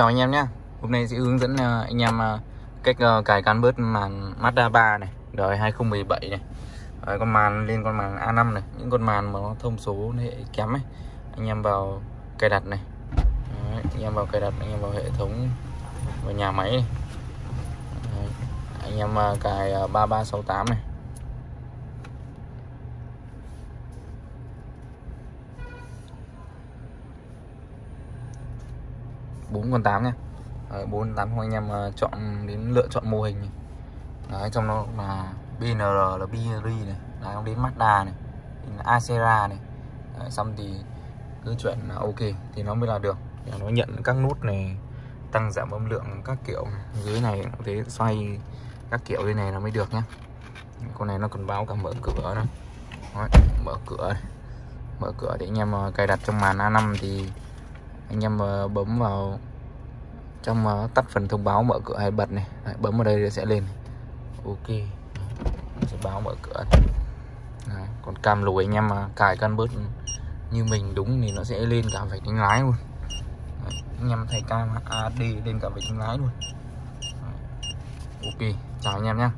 Chào anh em nhé. Hôm nay sẽ hướng dẫn ờ, anh em ờ, cách ờ, cài cán bớt màn Mazda 3 này Đời 2017 này. Đấy, Con màn lên con màn A5 này Những con màn mà nó thông số hệ kém ấy Anh em vào cài đặt này. Đấy, Anh em vào cài đặt, anh em vào hệ thống Vào nhà máy. Này Đấy, Anh em cài 3368 này. Bốn con tám nha bốn tám của anh em ờ, chọn đến lựa chọn mô hình này. đấy trong đó là BNR là Binary này. Đấy nó đến Mazda này đến Acera này. Đấy, xong thì cứ chuyện là ok thì nó mới là được. Thì nó nhận các nút này tăng giảm âm lượng các kiểu. Dưới này cũng thế xoay các kiểu như này nó mới được nhá. Con này nó còn báo cả mở cửa nữa. Đấy, mở cửa này. mở cửa để anh em ờ, cài đặt trong màn A5 thì anh em ờ, bấm vào trong ờ, tắt phần thông báo mở cửa hay bật này. Đấy, bấm vào đây sẽ lên ok. Nó sẽ báo mở cửa. Đấy, còn cam lùi anh em mà cài căn bớt như mình đúng thì nó sẽ lên cả vạch đánh lái luôn. Đấy, anh em thay cam AD lên cả vạch đánh lái luôn. Đấy. ok chào anh em nhé